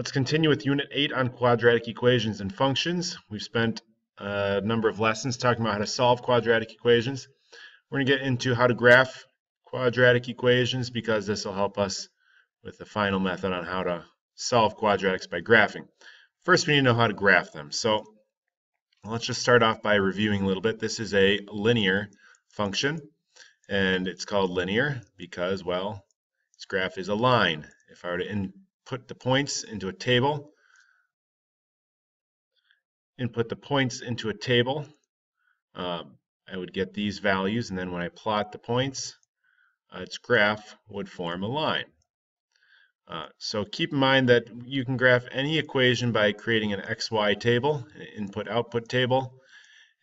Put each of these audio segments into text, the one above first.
Let's continue with Unit 8 on quadratic equations and functions. We've spent a number of lessons talking about how to solve quadratic equations. We're going to get into how to graph quadratic equations because this will help us with the final method on how to solve quadratics by graphing. First, we need to know how to graph them. So let's just start off by reviewing a little bit. This is a linear function, and it's called linear because, well, its graph is a line. If I were to put the points into a table, input the points into a table, um, I would get these values, and then when I plot the points, uh, its graph would form a line. Uh, so keep in mind that you can graph any equation by creating an XY table, an input-output table,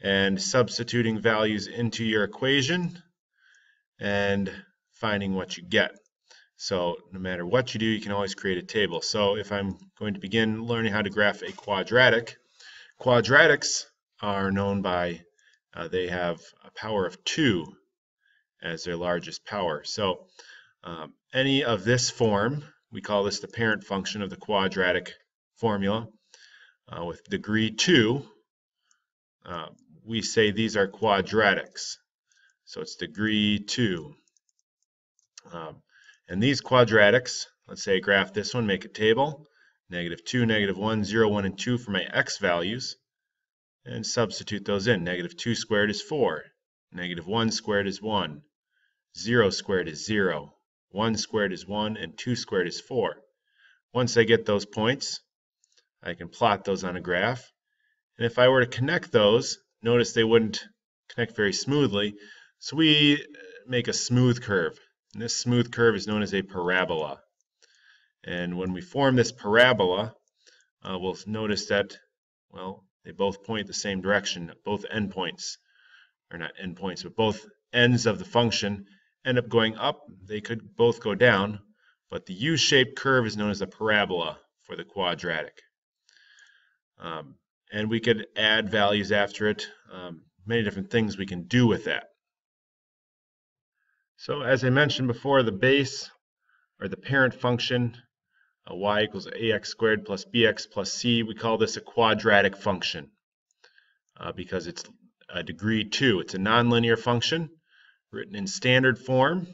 and substituting values into your equation and finding what you get. So no matter what you do, you can always create a table. So if I'm going to begin learning how to graph a quadratic, quadratics are known by, uh, they have a power of 2 as their largest power. So um, any of this form, we call this the parent function of the quadratic formula, uh, with degree 2, uh, we say these are quadratics. So it's degree 2. Um, and these quadratics, let's say I graph this one, make a table, negative 2, negative 1, 0, 1, and 2 for my x values, and substitute those in. Negative 2 squared is 4, negative 1 squared is 1, 0 squared is 0, 1 squared is 1, and 2 squared is 4. Once I get those points, I can plot those on a graph. And if I were to connect those, notice they wouldn't connect very smoothly, so we make a smooth curve. And this smooth curve is known as a parabola. And when we form this parabola, uh, we'll notice that, well, they both point the same direction. Both endpoints, or not endpoints, but both ends of the function end up going up. They could both go down, but the U-shaped curve is known as a parabola for the quadratic. Um, and we could add values after it, um, many different things we can do with that. So as I mentioned before, the base or the parent function uh, y equals ax squared plus bx plus c, we call this a quadratic function uh, because it's a degree 2. It's a nonlinear function written in standard form.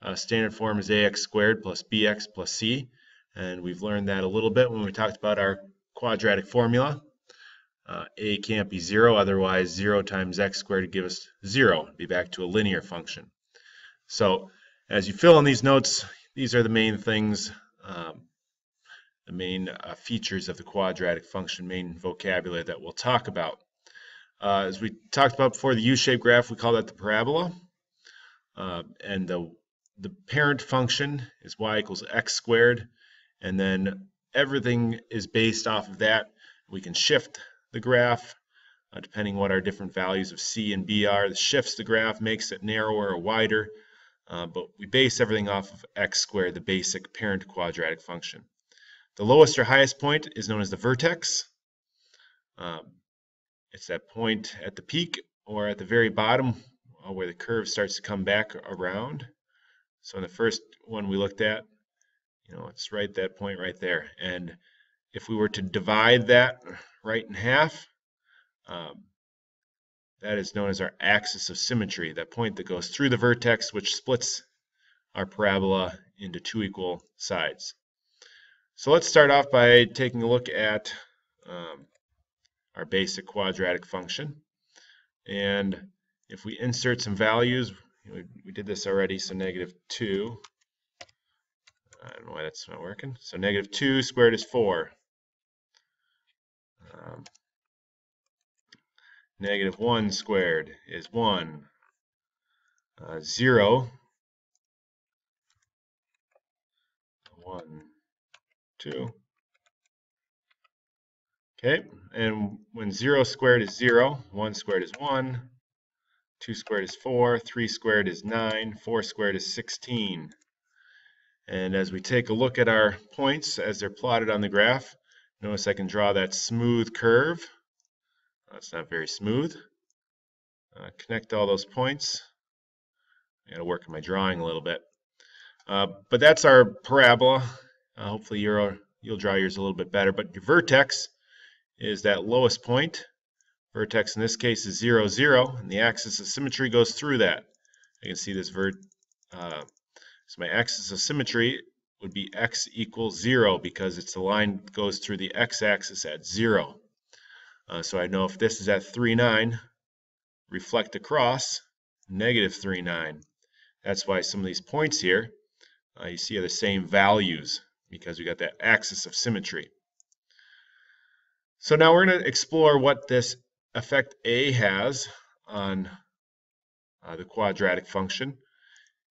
Uh, standard form is ax squared plus bx plus c, and we've learned that a little bit when we talked about our quadratic formula. Uh, a can't be 0, otherwise 0 times x squared would give us 0, be back to a linear function. So as you fill in these notes, these are the main things, um, the main uh, features of the quadratic function, main vocabulary that we'll talk about. Uh, as we talked about before, the U-shaped graph, we call that the parabola. Uh, and the, the parent function is y equals x squared. And then everything is based off of that. We can shift the graph uh, depending what our different values of c and b are. The shifts the graph, makes it narrower or wider. Uh, but we base everything off of x squared, the basic parent quadratic function. The lowest or highest point is known as the vertex. Um, it's that point at the peak or at the very bottom uh, where the curve starts to come back around. So in the first one we looked at, you know, it's right that point right there. And if we were to divide that right in half, um, that is known as our axis of symmetry, that point that goes through the vertex which splits our parabola into two equal sides. So let's start off by taking a look at um, our basic quadratic function. And if we insert some values, we, we did this already, so negative 2. I don't know why that's not working. So negative 2 squared is 4. Um, Negative 1 squared is 1. Uh, 0. 1, 2. Okay, and when 0 squared is 0, 1 squared is 1, 2 squared is 4, 3 squared is 9, 4 squared is 16. And as we take a look at our points as they're plotted on the graph, notice I can draw that smooth curve that's not very smooth. Uh, connect all those points. I got to work on my drawing a little bit. Uh, but that's our parabola. Uh, hopefully you're you'll draw yours a little bit better, but your vertex is that lowest point. Vertex in this case is 0, 0, and the axis of symmetry goes through that. I can see this vert, uh, so my axis of symmetry would be x equals 0 because it's the line that goes through the x-axis at 0. Uh, so I know if this is at 3, 9, reflect across, negative 3, 9. That's why some of these points here, uh, you see are the same values because we got that axis of symmetry. So now we're going to explore what this effect A has on uh, the quadratic function.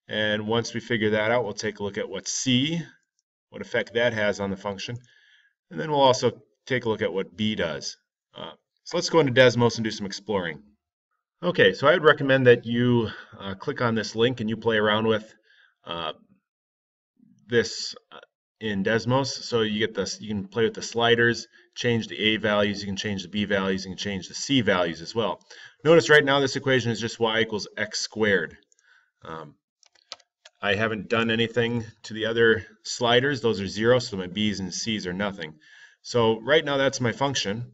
And once we figure that out, we'll take a look at what C, what effect that has on the function. And then we'll also take a look at what B does. Uh, so let's go into Desmos and do some exploring. Okay, so I would recommend that you uh, click on this link and you play around with uh, this uh, in Desmos. So you get this, you can play with the sliders, change the A values, you can change the B values, you can change the C values as well. Notice right now this equation is just y equals x squared. Um, I haven't done anything to the other sliders. Those are zero, so my B's and C's are nothing. So right now that's my function.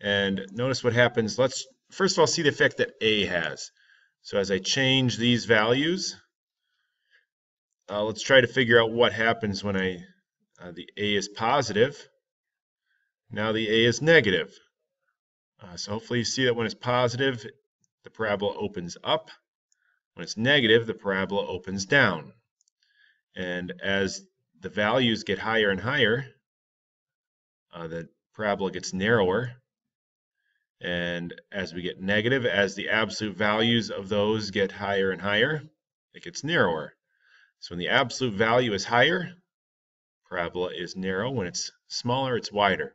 And notice what happens. Let's first of all see the effect that A has. So as I change these values, uh, let's try to figure out what happens when I uh, the A is positive. Now the A is negative. Uh, so hopefully you see that when it's positive, the parabola opens up. When it's negative, the parabola opens down. And as the values get higher and higher, uh, the parabola gets narrower. And as we get negative, as the absolute values of those get higher and higher, it gets narrower. So when the absolute value is higher, parabola is narrow. When it's smaller, it's wider.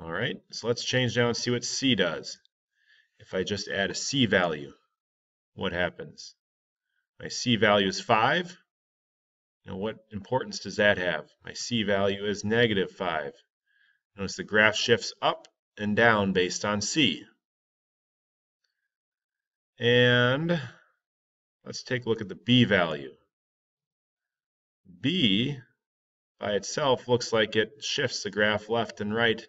All right, so let's change now and see what C does. If I just add a C value, what happens? My C value is 5. Now what importance does that have? My C value is negative 5. Notice the graph shifts up and down based on C. And let's take a look at the B value. B by itself looks like it shifts the graph left and right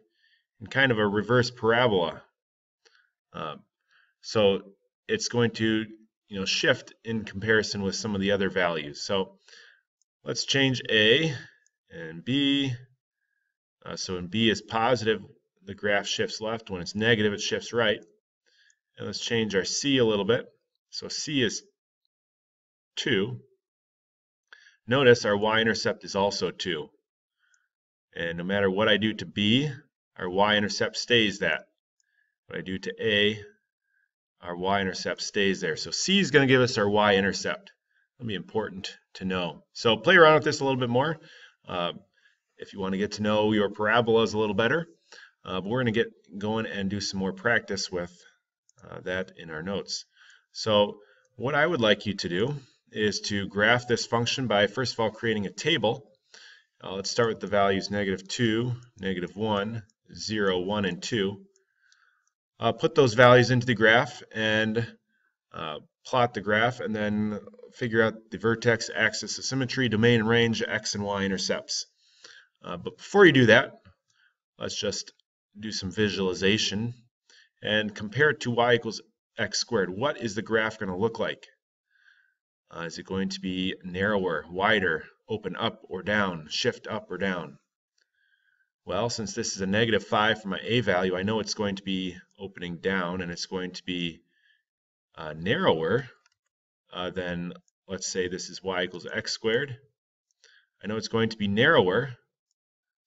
in kind of a reverse parabola. Um, so it's going to you know shift in comparison with some of the other values. So let's change A and B. Uh, so when B is positive, the graph shifts left. When it's negative, it shifts right. And let's change our C a little bit. So C is 2. Notice our y-intercept is also 2. And no matter what I do to B, our y-intercept stays that. What I do to A, our y-intercept stays there. So C is going to give us our y-intercept. That'll be important to know. So play around with this a little bit more. Uh, if you want to get to know your parabolas a little better. Uh, but we're going to get going and do some more practice with uh, that in our notes. So what I would like you to do is to graph this function by first of all creating a table. Uh, let's start with the values negative 2, negative 1, 0, 1, and 2. Uh, put those values into the graph and uh, plot the graph and then figure out the vertex, axis of symmetry, domain and range, x and y intercepts. Uh, but before you do that, let's just do some visualization and compare it to y equals x squared. What is the graph going to look like? Uh, is it going to be narrower, wider, open up or down, shift up or down? Well, since this is a negative 5 for my a value, I know it's going to be opening down and it's going to be uh, narrower uh, than, let's say this is y equals x squared. I know it's going to be narrower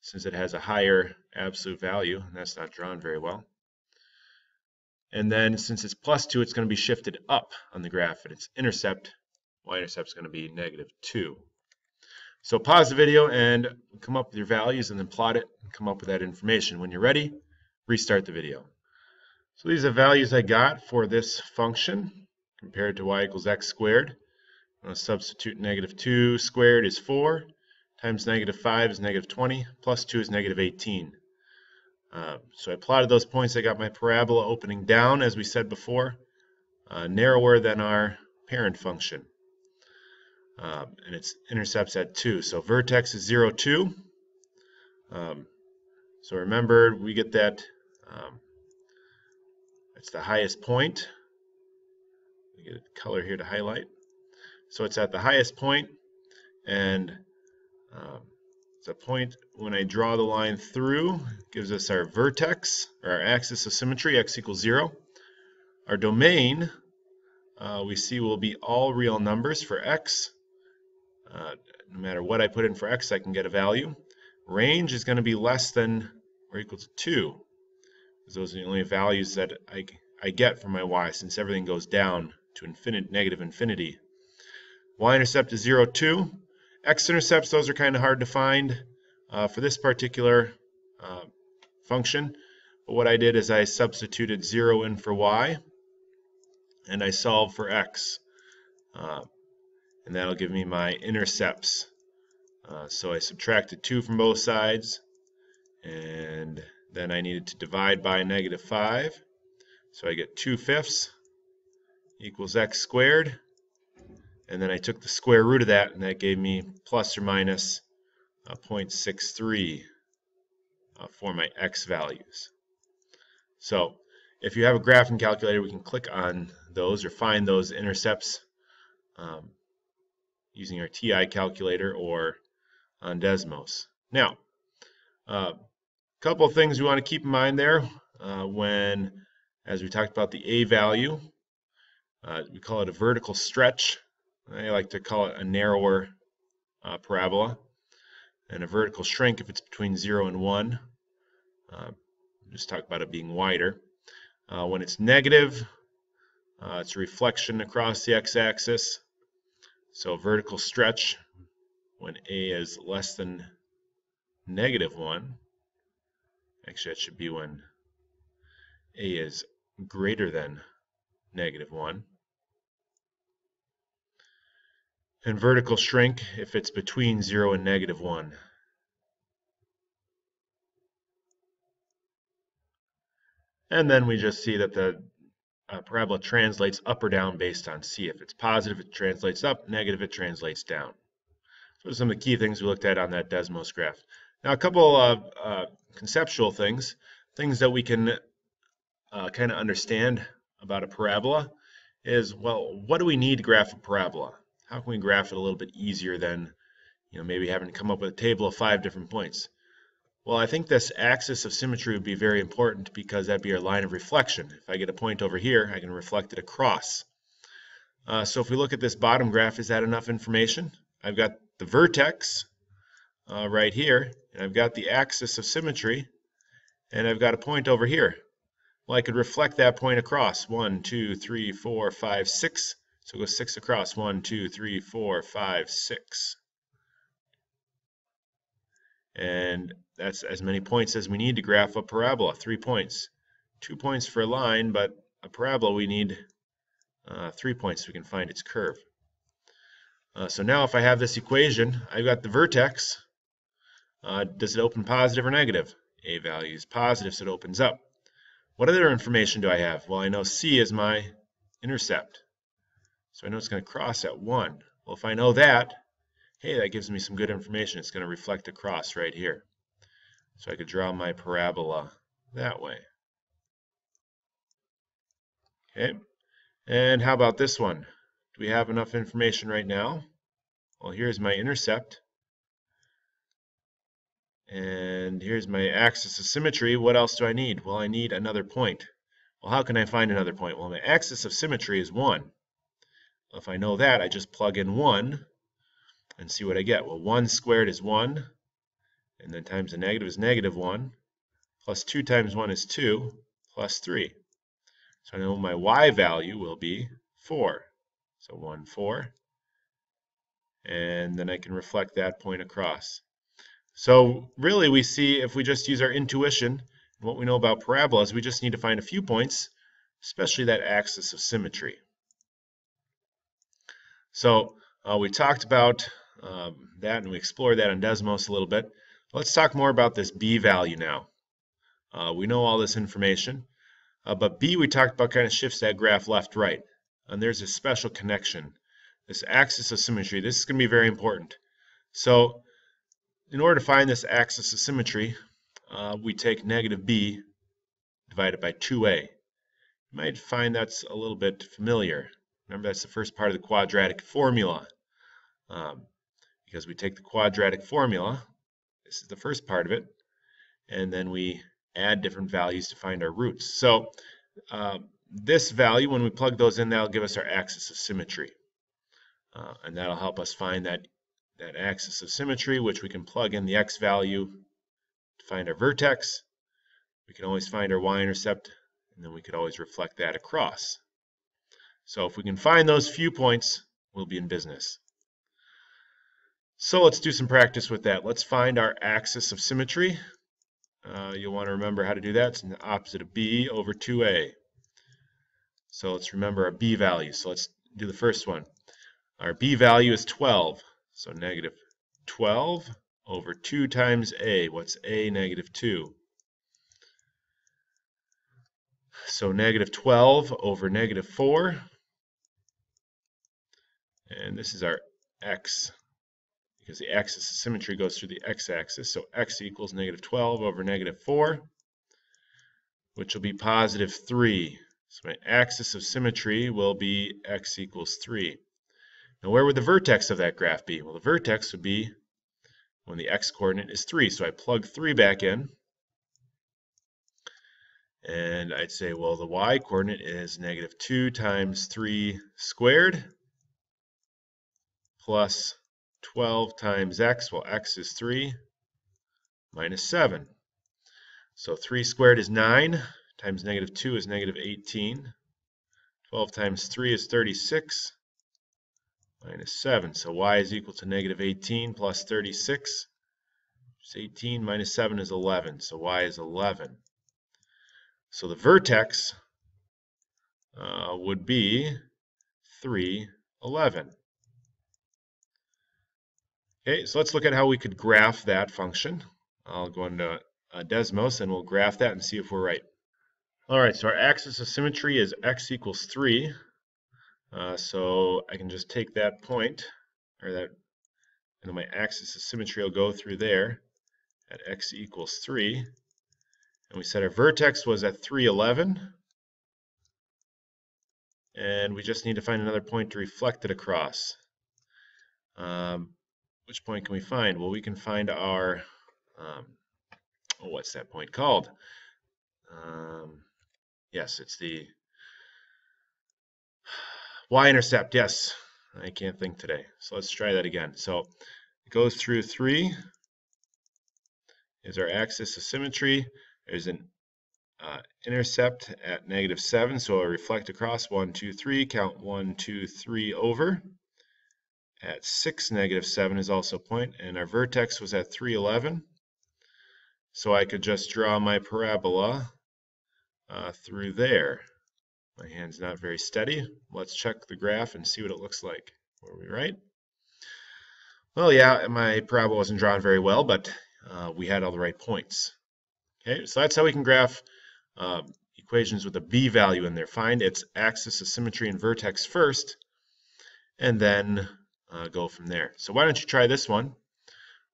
since it has a higher absolute value, and that's not drawn very well. And then since it's plus 2, it's going to be shifted up on the graph at its intercept y-intercept is going to be negative 2. So pause the video and come up with your values and then plot it and come up with that information. When you're ready, restart the video. So these are values I got for this function compared to y equals x squared. I'm going to substitute negative 2 squared is 4 times negative 5 is negative 20 plus 2 is negative 18. Uh, so I plotted those points. I got my parabola opening down, as we said before, uh, narrower than our parent function. um, and its intercepts at 2. So vertex is 0, 2. Um, so remember, we get that, um, it's the highest point. We get a color here to highlight. So it's at the highest point, and um, a point when I draw the line through, gives us our vertex, or our axis of symmetry, x equals 0. Our domain, uh, we see will be all real numbers for x. Uh, no matter what I put in for x, I can get a value. Range is going to be less than or equal to 2, because those are the only values that I, I get from my y, since everything goes down to infinite, negative infinity. Y-intercept is 0, 2. X-intercepts, those are kind of hard to find uh, for this particular uh, function. But what I did is I substituted 0 in for y, and I solved for x. Uh, and that'll give me my intercepts. Uh, so I subtracted 2 from both sides, and then I needed to divide by negative 5. So I get 2 fifths equals x squared. And then I took the square root of that, and that gave me plus or minus uh, 0.63 uh, for my x values. So if you have a graphing calculator, we can click on those or find those intercepts um, using our TI calculator or on Desmos. Now, a uh, couple of things we want to keep in mind there uh, when, as we talked about the A value, uh, we call it a vertical stretch. I like to call it a narrower uh, parabola. And a vertical shrink if it's between 0 and 1. Uh, just talk about it being wider. Uh, when it's negative, uh, it's a reflection across the x-axis. So vertical stretch when a is less than negative 1. Actually, that should be when a is greater than negative 1. And vertical shrink if it's between 0 and negative 1. And then we just see that the uh, parabola translates up or down based on C. If it's positive, it translates up. Negative, it translates down. So some of the key things we looked at on that Desmos graph. Now a couple of uh, conceptual things, things that we can uh, kind of understand about a parabola is, well, what do we need to graph a parabola? How can we graph it a little bit easier than you know, maybe having to come up with a table of five different points? Well, I think this axis of symmetry would be very important because that'd be our line of reflection. If I get a point over here, I can reflect it across. Uh, so if we look at this bottom graph, is that enough information? I've got the vertex uh, right here, and I've got the axis of symmetry, and I've got a point over here. Well, I could reflect that point across. One, two, three, four, five, six. So go six across. One, two, three, four, five, six. And that's as many points as we need to graph a parabola, three points. Two points for a line, but a parabola we need uh, three points so we can find its curve. Uh, so now if I have this equation, I've got the vertex. Uh, does it open positive or negative? A value is positive, so it opens up. What other information do I have? Well, I know C is my intercept. So I know it's going to cross at 1. Well, if I know that, hey, that gives me some good information. It's going to reflect across right here. So I could draw my parabola that way. Okay, and how about this one? Do we have enough information right now? Well, here's my intercept. And here's my axis of symmetry. What else do I need? Well, I need another point. Well, how can I find another point? Well, my axis of symmetry is 1. If I know that, I just plug in 1 and see what I get. Well, 1 squared is 1 and then times the negative is negative 1, plus 2 times 1 is 2, plus 3. So I know my y value will be 4. So 1, 4. And then I can reflect that point across. So really we see if we just use our intuition and what we know about parabolas, we just need to find a few points, especially that axis of symmetry. So uh, we talked about um, that and we explored that on Desmos a little bit. Let's talk more about this B value now. Uh, we know all this information, uh, but B we talked about kind of shifts that graph left-right. And there's a special connection this axis of symmetry, this is going to be very important. So in order to find this axis of symmetry, uh, we take negative b divided by 2a. You might find that's a little bit familiar. Remember, that's the first part of the quadratic formula. Um, because we take the quadratic formula, this is the first part of it, and then we add different values to find our roots. So uh, this value, when we plug those in, that'll give us our axis of symmetry. Uh, and that'll help us find that, that axis of symmetry, which we can plug in the x value to find our vertex. We can always find our y-intercept, and then we could always reflect that across. So if we can find those few points, we'll be in business. So let's do some practice with that. Let's find our axis of symmetry. Uh, you'll want to remember how to do that. It's the opposite of b over 2a. So let's remember our b value. So let's do the first one. Our b value is 12. So negative 12 over 2 times a. What's a? Negative 2. So negative 12 over negative 4. And this is our x because the axis of symmetry goes through the x-axis. So x equals negative 12 over negative 4, which will be positive 3. So my axis of symmetry will be x equals 3. Now where would the vertex of that graph be? Well, the vertex would be when the x-coordinate is 3. So I plug 3 back in. And I'd say, well, the y-coordinate is negative 2 times 3 squared plus 12 times x, well, x is 3 minus 7. So 3 squared is 9 times negative 2 is negative 18. 12 times 3 is 36 minus 7. So y is equal to negative 18 plus 36. It's 18 minus 7 is 11. So y is 11. So the vertex uh, would be 3, 11. Okay, so let's look at how we could graph that function. I'll go into uh, Desmos and we'll graph that and see if we're right. All right, so our axis of symmetry is x equals 3. Uh, so I can just take that point, or that, and my axis of symmetry will go through there at x equals 3. And we said our vertex was at 311. And we just need to find another point to reflect it across. Um, which point can we find? Well, we can find our, um, oh, what's that point called? Um, yes, it's the y-intercept, yes. I can't think today. So let's try that again. So it goes through 3 is our axis of symmetry. There's an uh, intercept at negative 7, so I'll reflect across 1, 2, 3, count 1, 2, 3 over at 6, negative 7 is also a point, and our vertex was at 311. So I could just draw my parabola uh, through there. My hand's not very steady. Let's check the graph and see what it looks like. Were we right? Well, yeah, my parabola wasn't drawn very well, but uh, we had all the right points. Okay, so that's how we can graph uh, equations with a b value in there. Find its axis of symmetry and vertex first, and then uh, go from there. So why don't you try this one?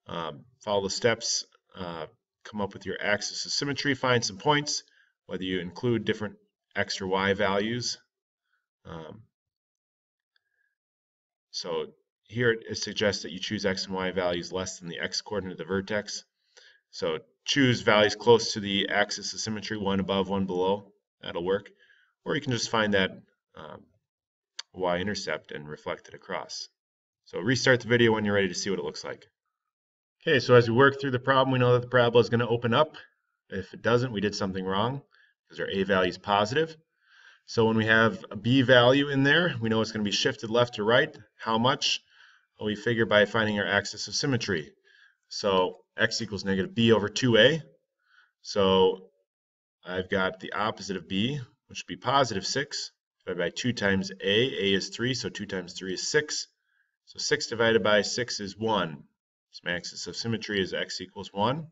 Um, follow the steps, uh, come up with your axis of symmetry, find some points, whether you include different x or y values. Um, so here it suggests that you choose x and y values less than the x coordinate of the vertex. So choose values close to the axis of symmetry, one above, one below. That'll work. Or you can just find that um, y-intercept and reflect it across. So restart the video when you're ready to see what it looks like. Okay, so as we work through the problem, we know that the parabola is going to open up. If it doesn't, we did something wrong because our a value is positive. So when we have a b value in there, we know it's going to be shifted left to right. How much? Well, we figure by finding our axis of symmetry. So x equals negative b over 2a. So I've got the opposite of b, which would be positive 6, divided by 2 times a. a is 3, so 2 times 3 is 6. So 6 divided by 6 is 1. So my axis of symmetry is x equals 1.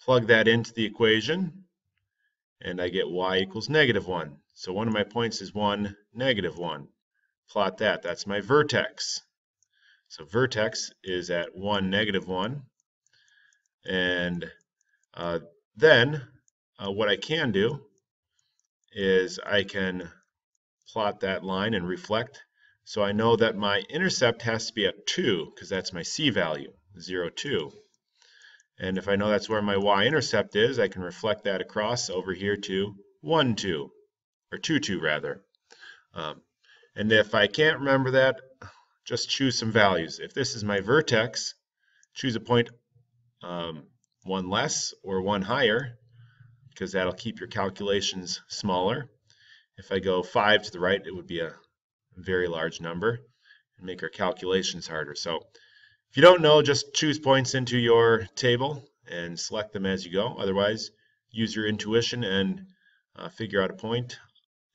Plug that into the equation, and I get y equals negative 1. So one of my points is 1, negative 1. plot that. That's my vertex. So vertex is at 1, negative 1. And uh, then uh, what I can do is I can plot that line and reflect. So I know that my intercept has to be at 2 because that's my c value, 0, 2. And if I know that's where my y-intercept is, I can reflect that across over here to 1, 2, or 2, 2 rather. Um, and if I can't remember that, just choose some values. If this is my vertex, choose a point um, one less or one higher, because that'll keep your calculations smaller. If I go 5 to the right, it would be a very large number and make our calculations harder. So if you don't know, just choose points into your table and select them as you go. Otherwise, use your intuition and uh, figure out a point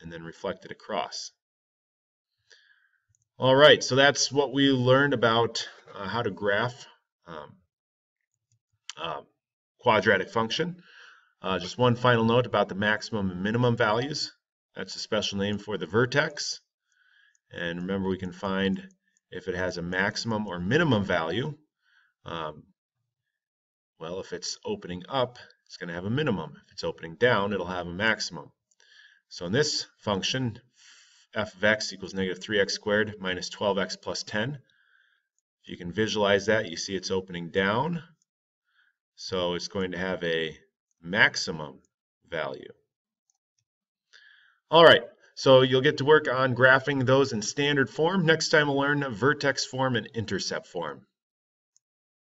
and then reflect it across. All right, so that's what we learned about uh, how to graph um, uh, quadratic function. Uh, just one final note about the maximum and minimum values. That's a special name for the vertex. And remember, we can find if it has a maximum or minimum value. Um, well, if it's opening up, it's going to have a minimum. If it's opening down, it'll have a maximum. So in this function, f of x equals negative 3x squared minus 12x plus 10. If you can visualize that, you see it's opening down. So it's going to have a maximum value. All right, so you'll get to work on graphing those in standard form. Next time we'll learn vertex form and intercept form.